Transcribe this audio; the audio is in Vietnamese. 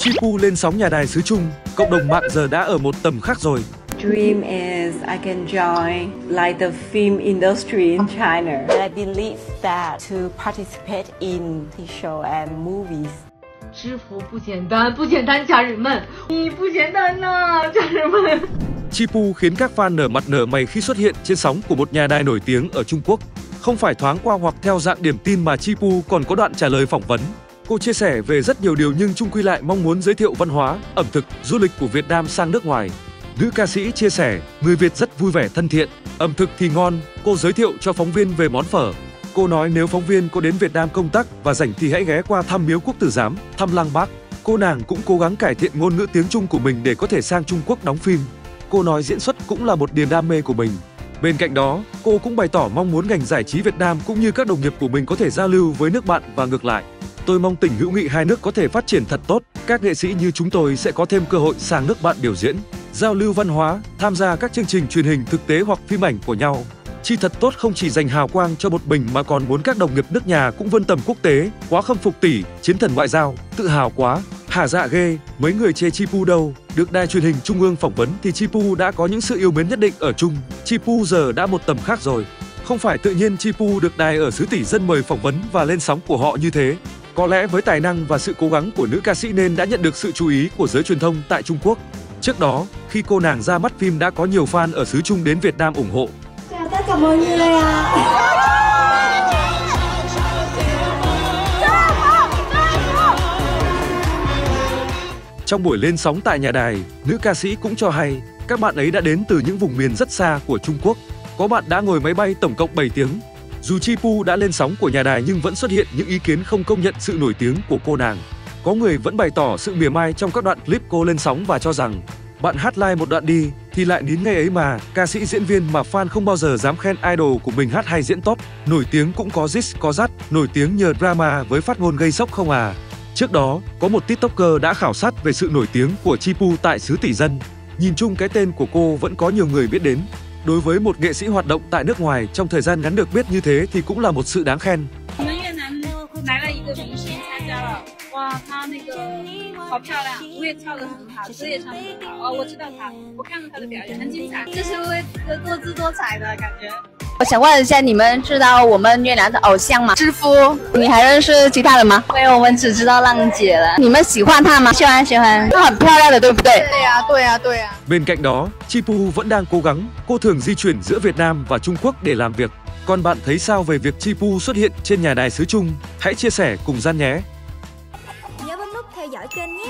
Chipu lên sóng nhà đài xứ Trung, cộng đồng mạng giờ đã ở một tầm khác rồi. dream is I can join like the film industry in China. I believe that to participate in the show and movies. 知福不简单，不简单，家人们，你不简单呐，家人们。 Chipu khiến các fan nở mặt nở mày khi xuất hiện trên sóng của một nhà đài nổi tiếng ở Trung Quốc. Không phải thoáng qua hoặc theo dạng điểm tin mà Chipu còn có đoạn trả lời phỏng vấn. Cô chia sẻ về rất nhiều điều nhưng chung quy lại mong muốn giới thiệu văn hóa, ẩm thực, du lịch của Việt Nam sang nước ngoài. Nữ ca sĩ chia sẻ, người Việt rất vui vẻ thân thiện, ẩm thực thì ngon, cô giới thiệu cho phóng viên về món phở. Cô nói nếu phóng viên có đến Việt Nam công tác và rảnh thì hãy ghé qua thăm miếu quốc tử giám, thăm lăng Bác. Cô nàng cũng cố gắng cải thiện ngôn ngữ tiếng Trung của mình để có thể sang Trung Quốc đóng phim. Cô nói diễn xuất cũng là một niềm đam mê của mình. Bên cạnh đó, cô cũng bày tỏ mong muốn ngành giải trí Việt Nam cũng như các đồng nghiệp của mình có thể giao lưu với nước bạn và ngược lại. Tôi mong tình hữu nghị hai nước có thể phát triển thật tốt, các nghệ sĩ như chúng tôi sẽ có thêm cơ hội sang nước bạn biểu diễn, giao lưu văn hóa, tham gia các chương trình truyền hình thực tế hoặc phim ảnh của nhau. Chi thật tốt không chỉ dành hào quang cho một mình mà còn muốn các đồng nghiệp nước nhà cũng vươn tầm quốc tế, quá khâm phục tỷ, chiến thần ngoại giao, tự hào quá. hà dạ ghê, mấy người chê Chipu đâu, được đài truyền hình trung ương phỏng vấn thì Chipu đã có những sự yêu mến nhất định ở chung. Chipu giờ đã một tầm khác rồi. Không phải tự nhiên Chipu được đài ở xứ tỷ dân mời phỏng vấn và lên sóng của họ như thế. Có lẽ với tài năng và sự cố gắng của nữ ca sĩ nên đã nhận được sự chú ý của giới truyền thông tại Trung Quốc. Trước đó, khi cô nàng ra mắt phim đã có nhiều fan ở xứ Trung đến Việt Nam ủng hộ. Chào tất cả mọi người ạ. Trong buổi lên sóng tại nhà đài, nữ ca sĩ cũng cho hay các bạn ấy đã đến từ những vùng miền rất xa của Trung Quốc. Có bạn đã ngồi máy bay tổng cộng 7 tiếng. Dù Chipu đã lên sóng của nhà đài nhưng vẫn xuất hiện những ý kiến không công nhận sự nổi tiếng của cô nàng. Có người vẫn bày tỏ sự mỉa mai trong các đoạn clip cô lên sóng và cho rằng bạn hát live một đoạn đi thì lại nín ngay ấy mà, ca sĩ diễn viên mà fan không bao giờ dám khen idol của mình hát hay diễn top. Nổi tiếng cũng có dít có dắt, nổi tiếng nhờ drama với phát ngôn gây sốc không à. Trước đó, có một tiktoker đã khảo sát về sự nổi tiếng của Chipu tại xứ tỷ dân. Nhìn chung cái tên của cô vẫn có nhiều người biết đến. Đối với một nghệ sĩ hoạt động tại nước ngoài trong thời gian ngắn được biết như thế thì cũng là một sự đáng khen. 我们越南来了一个明星参加了，哇，她那个好漂亮，舞也跳得很好，歌也唱得很好。哦，我知道她，我看过她的表演，很精彩，这是位多姿多彩的感觉。我想问一下，你们知道我们越南的偶像吗？知夫，你还认识其他人吗？没有，我们只知道浪姐了。你们喜欢她吗？喜欢喜欢。她很漂亮的，对不对？对呀、对呀、对呀、 Bên cạnh đó, Chipu vẫn đang cố gắng. Cô thường di chuyển giữa Việt Nam và Trung Quốc để làm việc. Còn bạn thấy sao về việc Chipu xuất hiện trên nhà đài xứ Trung? Hãy chia sẻ cùng Gian nhé! Nhớ bấm nút theo dõi kênh nhé.